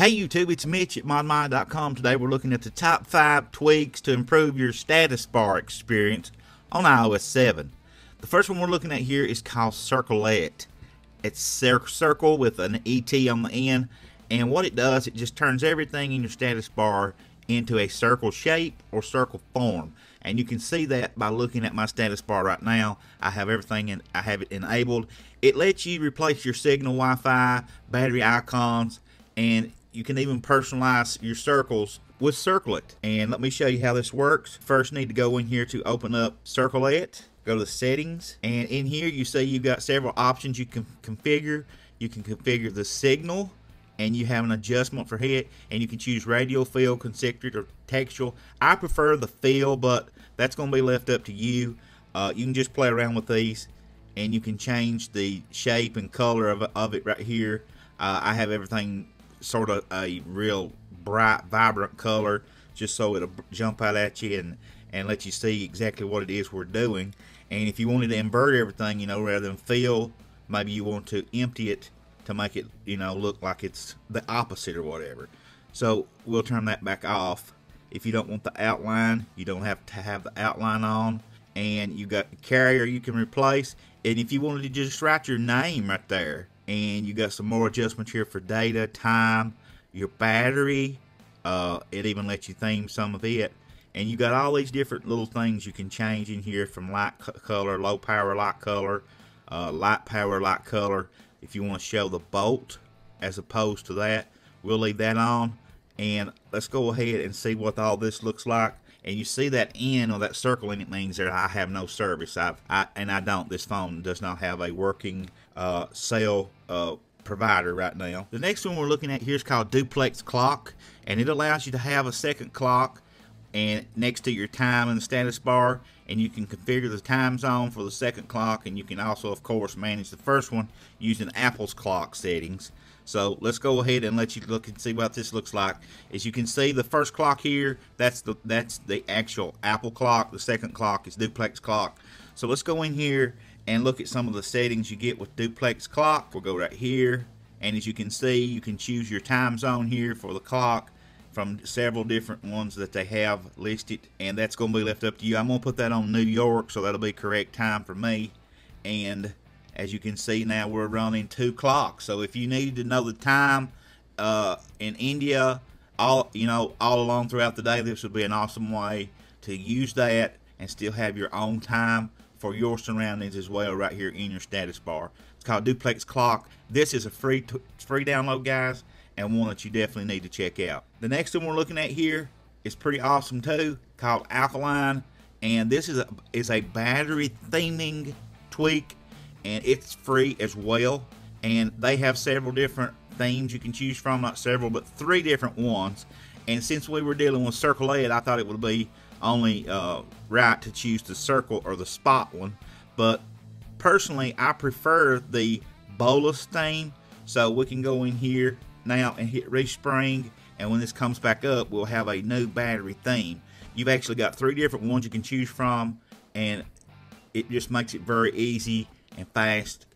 Hey YouTube, it's Mitch at ModMyi.com. Today we're looking at the top 5 tweaks to improve your status bar experience on iOS 7. The first one we're looking at here is called Circlet. It's circle with an ET on the end, and what it does, it just turns everything in your status bar into a circle shape or circle form. And you can see that by looking at my status bar right now. I have everything and I have it enabled. It lets you replace your signal Wi-Fi, battery icons, and you can even personalize your circles with Circlet. And let me show you how this works. First need to go in here to open up Circlet. Go to the settings and in here you see you've got several options you can configure. You can configure the signal and you have an adjustment for hit and you can choose radial fill concentric or textual I prefer the fill but that's going to be left up to you uh, you can just play around with these and you can change the shape and color of, of it right here uh, I have everything sort of a real bright vibrant color just so it'll jump out at you and and let you see exactly what it is we're doing and if you wanted to invert everything you know rather than fill maybe you want to empty it to make it, you know, look like it's the opposite or whatever. So we'll turn that back off. If you don't want the outline, you don't have to have the outline on. And you got the carrier you can replace. And if you wanted to just write your name right there, and you got some more adjustments here for data, time, your battery. Uh, it even lets you theme some of it. And you got all these different little things you can change in here from light color, low power, light color, uh, light power, light color if you want to show the bolt as opposed to that we'll leave that on and let's go ahead and see what all this looks like and you see that N or that circle and it means that I have no service. I've, I, and I don't. This phone does not have a working uh, cell uh, provider right now. The next one we're looking at here is called duplex clock and it allows you to have a second clock and next to your time in the status bar and you can configure the time zone for the second clock and you can also of course manage the first one using Apple's clock settings so let's go ahead and let you look and see what this looks like. As you can see the first clock here that's the that's the actual Apple clock. The second clock is duplex clock. So let's go in here and look at some of the settings you get with duplex clock. We'll go right here. And as you can see you can choose your time zone here for the clock from several different ones that they have listed. And that's going to be left up to you. I'm going to put that on New York so that'll be correct time for me. And as you can see now we're running two clocks. So if you need to know the time uh, in India all you know all along throughout the day this would be an awesome way to use that and still have your own time for your surroundings as well right here in your status bar. It's called duplex clock. This is a free free download guys and one that you definitely need to check out. The next one we're looking at here is pretty awesome too, called Alkaline, and this is a is a battery theming tweak, and it's free as well. And they have several different themes you can choose from, not several, but three different ones. And since we were dealing with Circlet, I thought it would be only uh, right to choose the circle or the spot one. But personally, I prefer the bolus theme. So we can go in here now and hit respring and when this comes back up we'll have a new battery theme you've actually got three different ones you can choose from and it just makes it very easy and fast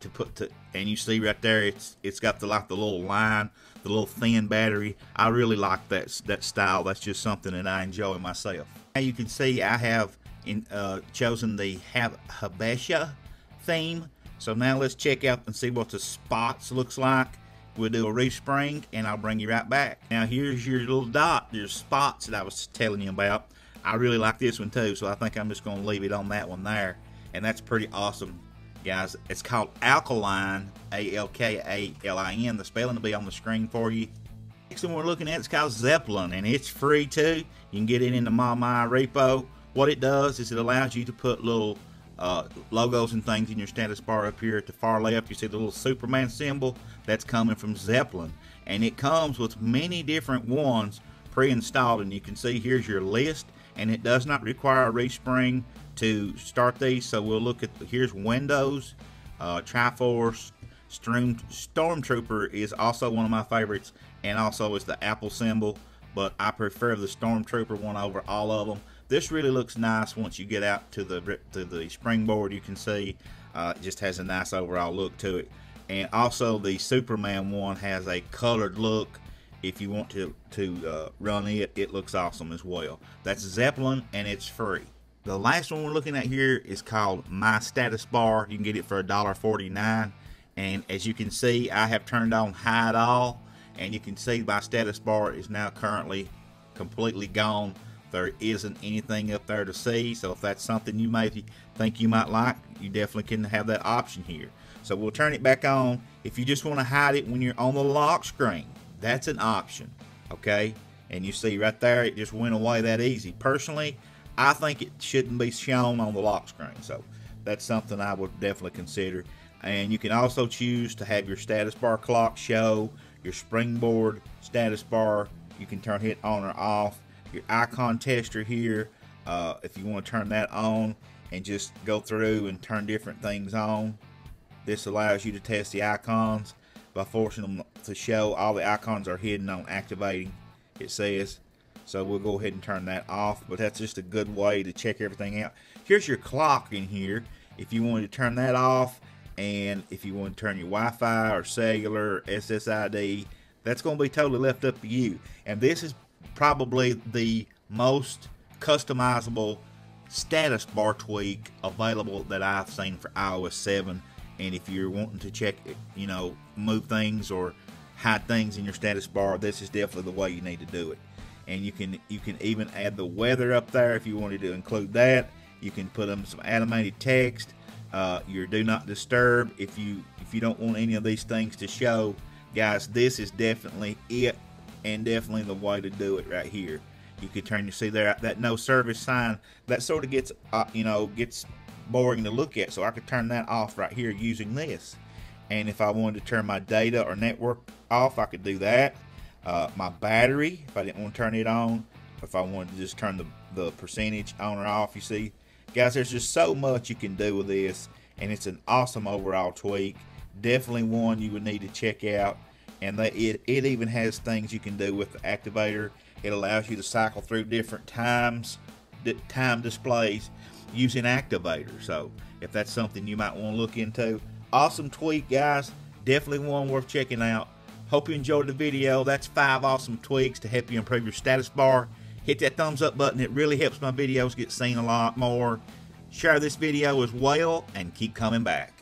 to put to and you see right there it's it's got the like the little line the little thin battery I really like that that style that's just something that I enjoy myself now you can see I have in, uh, chosen the Habesha theme so now let's check out and see what the spots looks like We'll do a respring and I'll bring you right back. Now here's your little dot, your spots that I was telling you about. I really like this one too, so I think I'm just going to leave it on that one there. And that's pretty awesome, guys. It's called Alkaline, A-L-K-A-L-I-N. The spelling will be on the screen for you. Next one we're looking at is called Zeppelin, and it's free too. You can get it in the ModMyi repo. What it does is it allows you to put little uh, logos and things in your status bar up here at the far left. You see the little Superman symbol? That's coming from Zeppelin. And it comes with many different ones pre-installed. And you can see here's your list. And it does not require a respring to start these. So we'll look at, here's Windows, uh, Triforce, Storm, Stormtrooper is also one of my favorites. And also is the Apple symbol. But I prefer the Stormtrooper one over all of them. This really looks nice once you get out to the to the springboard. You can see uh, it just has a nice overall look to it. And also the Superman one has a colored look if you want to to uh, run it, it looks awesome as well. That's Zeppelin, and it's free. The last one we're looking at here is called My Status Bar. You can get it for $1.49. And as you can see, I have turned on Hide All. And you can see my status bar is now currently completely gone. There isn't anything up there to see. So if that's something you may think you might like, you definitely can have that option here. So we'll turn it back on. If you just want to hide it when you're on the lock screen, that's an option. Okay? And you see right there, it just went away that easy. Personally, I think it shouldn't be shown on the lock screen. So that's something I would definitely consider. And you can also choose to have your status bar clock show, your springboard status bar. You can turn it on or off. Your icon tester here, uh, if you want to turn that on and just go through and turn different things on. This allows you to test the icons by forcing them to show all the icons are hidden on activating, it says. So we'll go ahead and turn that off, but that's just a good way to check everything out. Here's your clock in here. If you wanted to turn that off, and if you want to turn your Wi-Fi or cellular, or SSID, that's going to be totally left up to you. And this is probably the most customizable status bar tweak available that I've seen for iOS 7. And if you're wanting to check, you know, move things or hide things in your status bar, this is definitely the way you need to do it and you can you can even add the weather up there if you wanted to include that. You can put them some animated text uh, your do not disturb. If you if you don't want any of these things to show guys this is definitely it and definitely the way to do it right here. You could turn you see there that no service sign that sort of gets uh, you know gets boring to look at. So I could turn that off right here using this. And if I wanted to turn my data or network off I could do that uh, my battery, if I didn't want to turn it on, if I wanted to just turn the, the percentage on or off, you see. Guys, there's just so much you can do with this, and it's an awesome overall tweak. Definitely one you would need to check out. And they, it, it even has things you can do with the activator. It allows you to cycle through different times, time displays using activator. So if that's something you might want to look into, awesome tweak, guys. Definitely one worth checking out. Hope you enjoyed the video. That's five awesome tweaks to help you improve your status bar. Hit that thumbs up button. It really helps my videos get seen a lot more. Share this video as well and keep coming back.